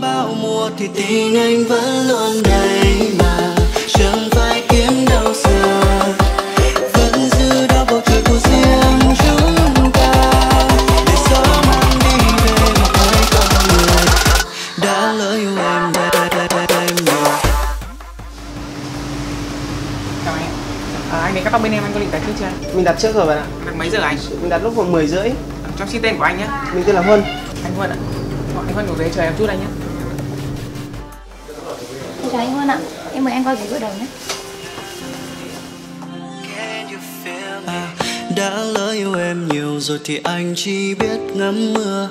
bao mùa thì tình anh vẫn luôn đây mà chẳng phải kiếm đâu xa vẫn giữ đó bầu trời của riêng chúng ta để gió mang đi về một nơi con người đã lỡ yêu em anh à, Anh đến cắt tóc bên em anh có định đặt trước chưa? Mình đặt trước rồi bạn ạ. Đặt mấy giờ anh? Mình đặt lúc khoảng 10 rưỡi. Cho xin tên của anh nhé Mình tên là Huân. Anh Huân ạ Anh Huân ngồi đấy chờ em chút anh nhé Chào anh Huân ạ, em mời anh qua ghế gội đầu nhé. Đã lỡ yêu em nhiều rồi thì anh chỉ biết ngắm mưa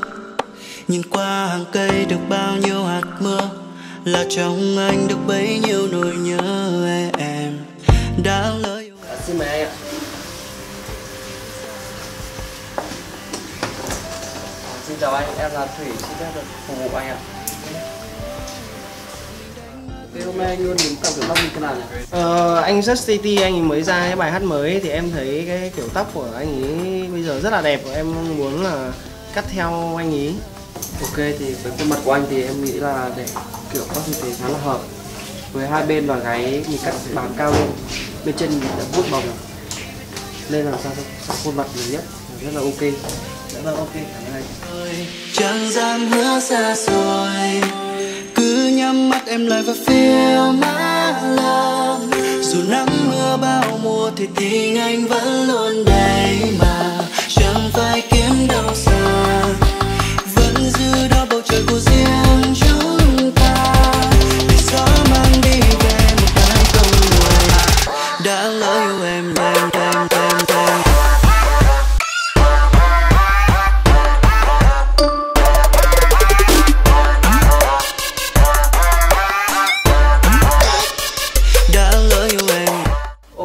nhìn qua hàng cây được bao nhiêu hạt mưa là trong anh được bấy nhiêu nỗi nhớ em đã lỡ yêu À, xin mời anh ạ. À, xin chào anh, em là Thủy, xin phép được phục vụ anh ạ. Hôm nay anh luôn tạo kiểu tóc như thế nào nhỉ? Ờ, anh Just City anh ấy mới ra cái bài hát mới thì em thấy cái kiểu tóc của anh ấy bây giờ rất là đẹp và em muốn là cắt theo anh ấy. Ok thì với khuôn mặt của anh thì em nghĩ là để kiểu tóc như thế khá là hợp. Với hai bên và gáy mình cắt bàn cao lên bên chân mình đã vuốt bồng lên làm sao cho khuôn mặt mình nhất rất là ok. Dạ vâng ok cảm ơn anh. Chẳng dám hứa xa rồi nhắm mắt em lại và feel my love. Dù nắng mưa bao mùa thì tình anh vẫn luôn đây mà. Chẳng phải kiếm đâu xa.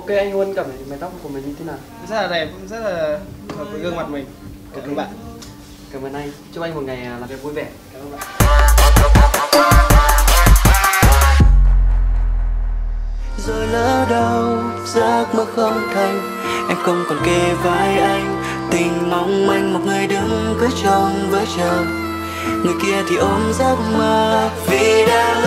Ok anh Huân cảm thấy mái tóc của mình như thế nào? Rất là đẹp rất là hợp với gương mặt mình. Cảm ơn bạn. Cảm ơn anh. Chúc anh một ngày làm việc vui vẻ. Cảm ơn bạn. Rồi lỡ đâu giấc mơ không thành em không còn kề vai anh. Tình mong manh một người đứng cứ trông với chờ người kia thì ôm giấc mơ vì đã